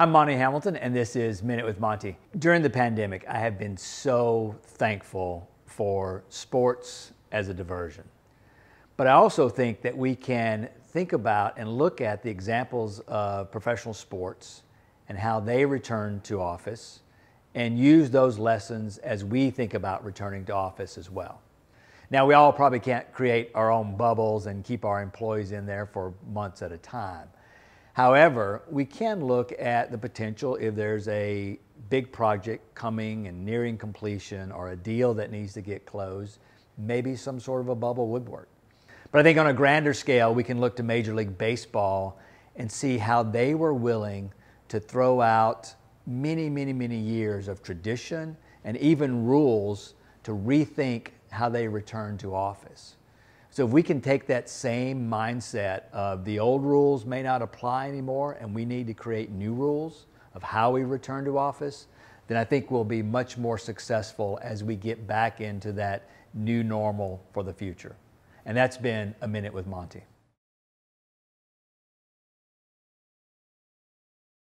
I'm Monty Hamilton, and this is Minute with Monty. During the pandemic, I have been so thankful for sports as a diversion. But I also think that we can think about and look at the examples of professional sports and how they return to office and use those lessons as we think about returning to office as well. Now, we all probably can't create our own bubbles and keep our employees in there for months at a time. However, we can look at the potential if there's a big project coming and nearing completion or a deal that needs to get closed, maybe some sort of a bubble would work. But I think on a grander scale, we can look to Major League Baseball and see how they were willing to throw out many, many, many years of tradition and even rules to rethink how they return to office. So if we can take that same mindset of the old rules may not apply anymore and we need to create new rules of how we return to office, then I think we'll be much more successful as we get back into that new normal for the future. And that's been a minute with Monty.